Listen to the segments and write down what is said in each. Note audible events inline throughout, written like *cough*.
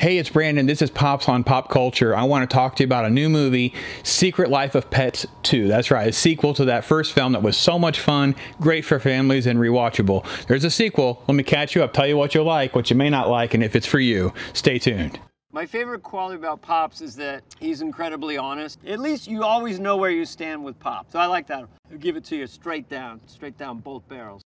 Hey, it's Brandon. This is Pops on Pop Culture. I want to talk to you about a new movie, Secret Life of Pets 2. That's right, a sequel to that first film that was so much fun, great for families, and rewatchable. There's a sequel. Let me catch you up, tell you what you like, what you may not like, and if it's for you. Stay tuned. My favorite quality about Pops is that he's incredibly honest. At least you always know where you stand with Pops. So I like that. He'll give it to you straight down, straight down both barrels.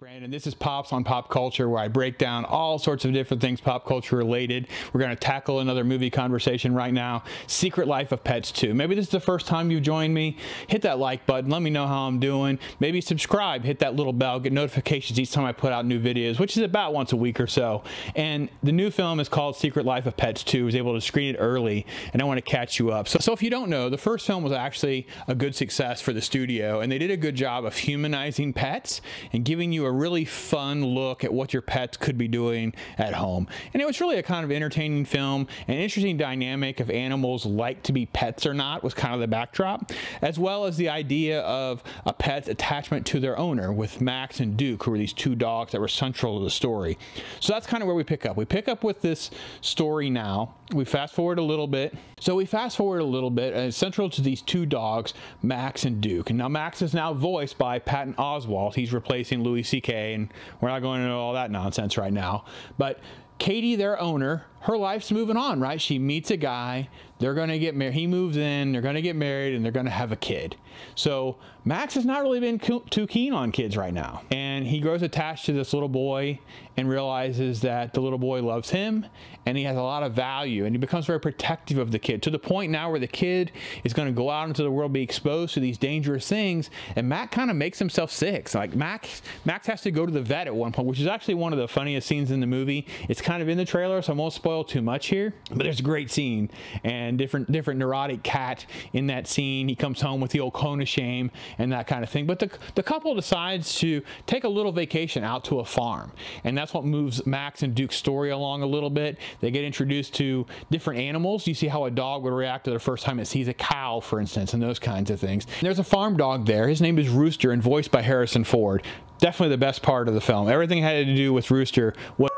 Brandon. This is Pops on Pop Culture, where I break down all sorts of different things pop culture related. We're going to tackle another movie conversation right now Secret Life of Pets 2. Maybe this is the first time you've joined me. Hit that like button. Let me know how I'm doing. Maybe subscribe. Hit that little bell. Get notifications each time I put out new videos, which is about once a week or so. And the new film is called Secret Life of Pets 2. I was able to screen it early, and I want to catch you up. So, so if you don't know, the first film was actually a good success for the studio, and they did a good job of humanizing pets and giving you a really fun look at what your pets could be doing at home. And it was really a kind of entertaining film. An interesting dynamic of animals like to be pets or not was kind of the backdrop, as well as the idea of a pet's attachment to their owner with Max and Duke, who were these two dogs that were central to the story. So that's kind of where we pick up. We pick up with this story now. We fast forward a little bit. So we fast forward a little bit, and it's central to these two dogs, Max and Duke. And now Max is now voiced by Patton Oswalt. He's replacing Louis C.K., and we're not going into all that nonsense right now. But Katie, their owner, her life's moving on, right? She meets a guy, they're going to get married. He moves in, they're going to get married, and they're going to have a kid. So Max has not really been too keen on kids right now. And he grows attached to this little boy and realizes that the little boy loves him and he has a lot of value and he becomes very protective of the kid to the point now where the kid is going to go out into the world, be exposed to these dangerous things. And Max kind of makes himself sick. So like Max, Max has to go to the vet at one point, which is actually one of the funniest scenes in the movie. It's kind of in the trailer, so I won't spoil too much here, but there's a great scene and different, different neurotic cat in that scene. He comes home with the old cone of shame and that kind of thing. But the, the couple decides to take a little vacation out to a farm. And that's what moves Max and Duke's story along a little bit. They get introduced to different animals. You see how a dog would react to the first time it sees a cow, for instance, and those kinds of things. There's a farm dog there. His name is Rooster and voiced by Harrison Ford. Definitely the best part of the film. Everything had to do with Rooster was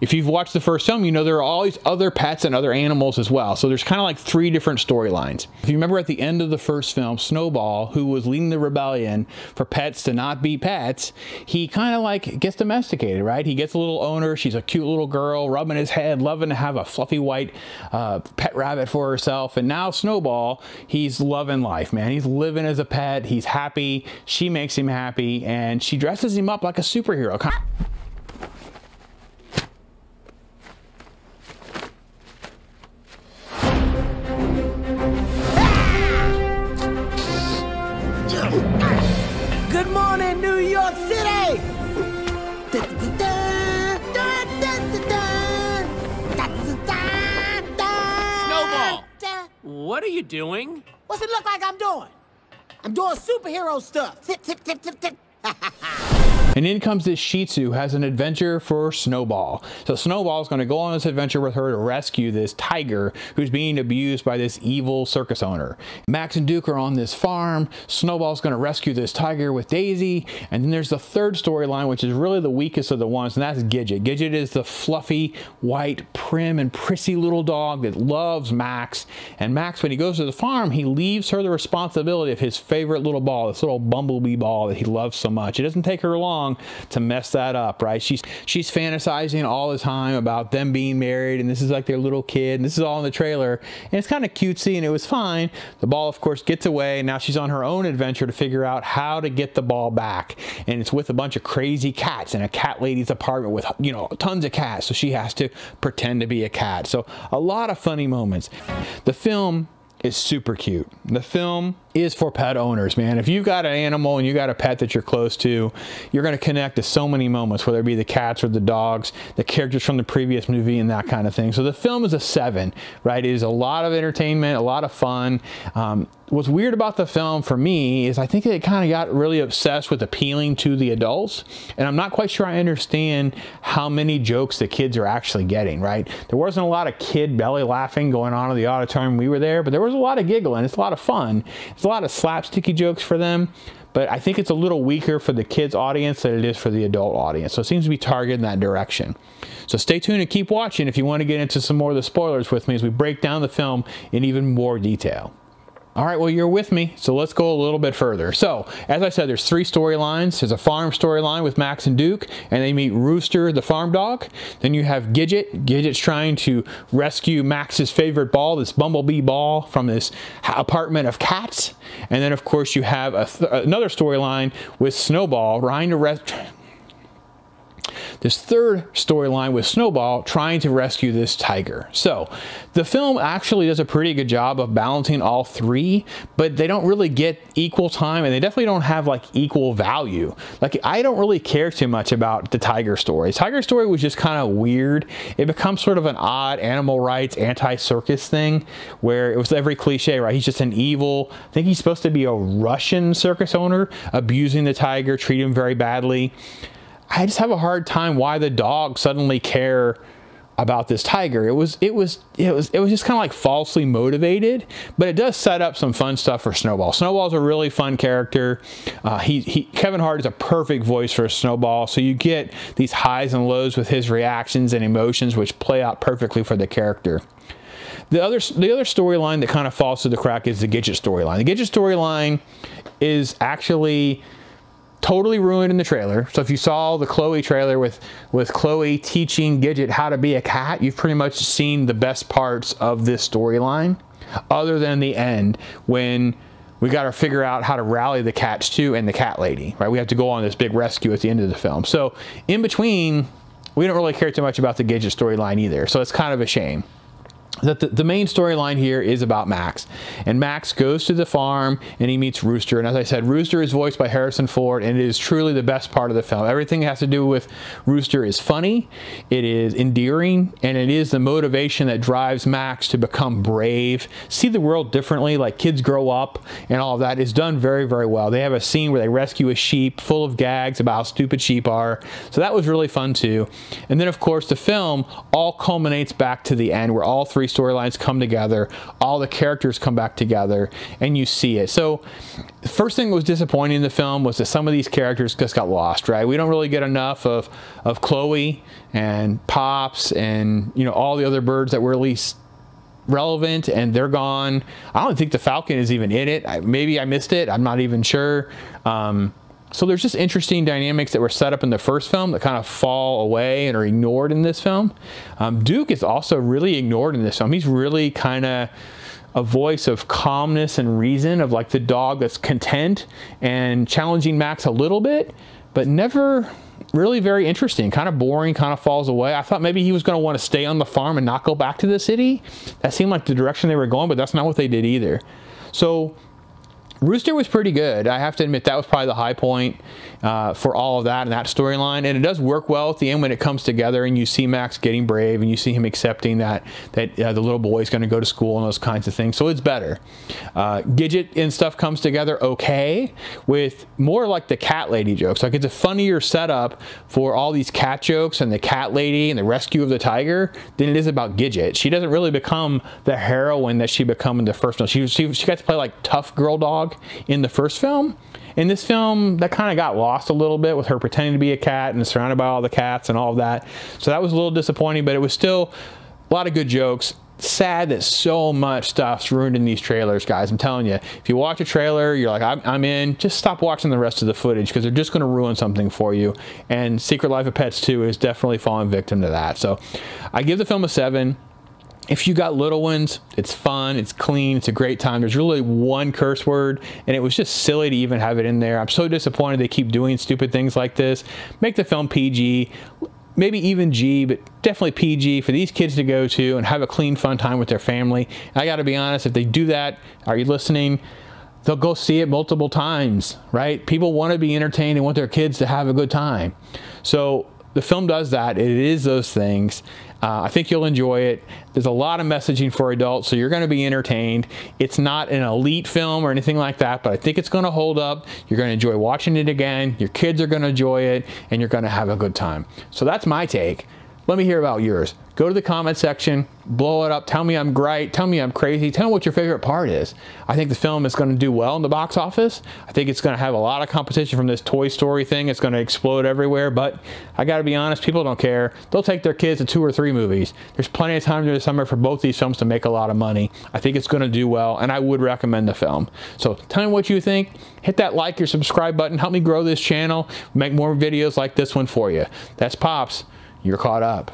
if you've watched the first film, you know there are all these other pets and other animals as well. So there's kind of like three different storylines. If you remember at the end of the first film, Snowball, who was leading the rebellion for pets to not be pets, he kind of like gets domesticated, right? He gets a little owner. She's a cute little girl, rubbing his head, loving to have a fluffy white uh, pet rabbit for herself. And now Snowball, he's loving life, man. He's living as a pet. He's happy. She makes him happy, and she dresses him up like a superhero. What are you doing? What's it look like I'm doing? I'm doing superhero stuff. Tip, tip, tip, tip, tip. *laughs* And in comes this Shih Tzu, has an adventure for Snowball. So Snowball is going to go on this adventure with her to rescue this tiger who's being abused by this evil circus owner. Max and Duke are on this farm. Snowball's going to rescue this tiger with Daisy. And then there's the third storyline, which is really the weakest of the ones, and that's Gidget. Gidget is the fluffy, white, prim, and prissy little dog that loves Max. And Max, when he goes to the farm, he leaves her the responsibility of his favorite little ball, this little bumblebee ball that he loves so much. It doesn't take her long to mess that up, right? She's she's fantasizing all the time about them being married, and this is like their little kid, and this is all in the trailer, and it's kind of cutesy, and it was fine. The ball, of course, gets away, and now she's on her own adventure to figure out how to get the ball back, and it's with a bunch of crazy cats in a cat lady's apartment with you know tons of cats, so she has to pretend to be a cat. So a lot of funny moments. The film is super cute. The film is for pet owners, man. If you've got an animal and you got a pet that you're close to, you're going to connect to so many moments, whether it be the cats or the dogs, the characters from the previous movie and that kind of thing. So the film is a seven, right? It is a lot of entertainment, a lot of fun. Um, what's weird about the film for me is I think it kind of got really obsessed with appealing to the adults, and I'm not quite sure I understand how many jokes the kids are actually getting. Right? There wasn't a lot of kid belly laughing going on in the auditorium we were there, but there was a lot of giggling. It's a lot of fun. It's a lot of slapsticky jokes for them. But I think it's a little weaker for the kids audience than it is for the adult audience. So it seems to be targeted in that direction. So stay tuned and keep watching if you want to get into some more of the spoilers with me as we break down the film in even more detail. All right, well, you're with me, so let's go a little bit further. So, as I said, there's three storylines. There's a farm storyline with Max and Duke, and they meet Rooster, the farm dog. Then you have Gidget. Gidget's trying to rescue Max's favorite ball, this bumblebee ball, from this apartment of cats. And then, of course, you have th another storyline with Snowball trying to rescue this third storyline with Snowball trying to rescue this tiger. So the film actually does a pretty good job of balancing all three, but they don't really get equal time and they definitely don't have like equal value. Like I don't really care too much about the tiger story. Tiger story was just kind of weird. It becomes sort of an odd animal rights, anti-circus thing where it was every cliche, right? He's just an evil, I think he's supposed to be a Russian circus owner abusing the tiger, treat him very badly. I just have a hard time why the dog suddenly care about this tiger. It was it was it was it was just kind of like falsely motivated, but it does set up some fun stuff for Snowball. Snowball's a really fun character. Uh, he, he Kevin Hart is a perfect voice for Snowball, so you get these highs and lows with his reactions and emotions, which play out perfectly for the character. The other the other storyline that kind of falls through the crack is the Gidget storyline. The Gidget storyline is actually totally ruined in the trailer. So if you saw the Chloe trailer with, with Chloe teaching Gidget how to be a cat, you've pretty much seen the best parts of this storyline, other than the end when we got to figure out how to rally the cats too and the cat lady, right? We have to go on this big rescue at the end of the film. So in between, we don't really care too much about the Gidget storyline either. So it's kind of a shame that the, the main storyline here is about Max. And Max goes to the farm and he meets Rooster. And as I said, Rooster is voiced by Harrison Ford and it is truly the best part of the film. Everything has to do with Rooster is funny, it is endearing, and it is the motivation that drives Max to become brave, see the world differently, like kids grow up and all of that is done very, very well. They have a scene where they rescue a sheep full of gags about how stupid sheep are. So that was really fun too. And then of course the film all culminates back to the end where all three storylines come together, all the characters come back together, and you see it. So, the first thing that was disappointing in the film was that some of these characters just got lost, right? We don't really get enough of, of Chloe and Pops and, you know, all the other birds that were at least relevant and they're gone. I don't think the Falcon is even in it. I, maybe I missed it. I'm not even sure. Um, so there's just interesting dynamics that were set up in the first film that kind of fall away and are ignored in this film. Um, Duke is also really ignored in this film. He's really kind of a voice of calmness and reason, of like the dog that's content and challenging Max a little bit, but never really very interesting. Kind of boring, kind of falls away. I thought maybe he was going to want to stay on the farm and not go back to the city. That seemed like the direction they were going, but that's not what they did either. So Rooster was pretty good. I have to admit that was probably the high point uh, for all of that and that storyline. And it does work well at the end when it comes together and you see Max getting brave and you see him accepting that that uh, the little boy is going to go to school and those kinds of things. So it's better. Uh, Gidget and stuff comes together okay with more like the cat lady jokes. Like it's a funnier setup for all these cat jokes and the cat lady and the rescue of the tiger than it is about Gidget. She doesn't really become the heroine that she become in the first one. She, she, she got to play like tough girl dog dog in the first film. In this film, that kind of got lost a little bit with her pretending to be a cat and surrounded by all the cats and all of that. So that was a little disappointing, but it was still a lot of good jokes. Sad that so much stuff's ruined in these trailers, guys. I'm telling you, if you watch a trailer, you're like, I'm, I'm in, just stop watching the rest of the footage because they're just going to ruin something for you. And Secret Life of Pets 2 is definitely falling victim to that. So I give the film a 7 if you got little ones, it's fun, it's clean, it's a great time. There's really one curse word, and it was just silly to even have it in there. I'm so disappointed they keep doing stupid things like this. Make the film PG, maybe even G, but definitely PG for these kids to go to and have a clean, fun time with their family. I got to be honest, if they do that, are you listening? They'll go see it multiple times, right? People want to be entertained and want their kids to have a good time. So the film does that. It is those things. Uh, I think you'll enjoy it. There's a lot of messaging for adults, so you're going to be entertained. It's not an elite film or anything like that, but I think it's going to hold up. You're going to enjoy watching it again. Your kids are going to enjoy it, and you're going to have a good time. So that's my take. Let me hear about yours. Go to the comment section, blow it up, tell me I'm great, tell me I'm crazy, tell me what your favorite part is. I think the film is going to do well in the box office. I think it's going to have a lot of competition from this Toy Story thing. It's going to explode everywhere, but I got to be honest, people don't care. They'll take their kids to two or three movies. There's plenty of time during the summer for both these films to make a lot of money. I think it's going to do well, and I would recommend the film. So tell me what you think. Hit that like or subscribe button. Help me grow this channel, make more videos like this one for you. That's Pops. You're caught up.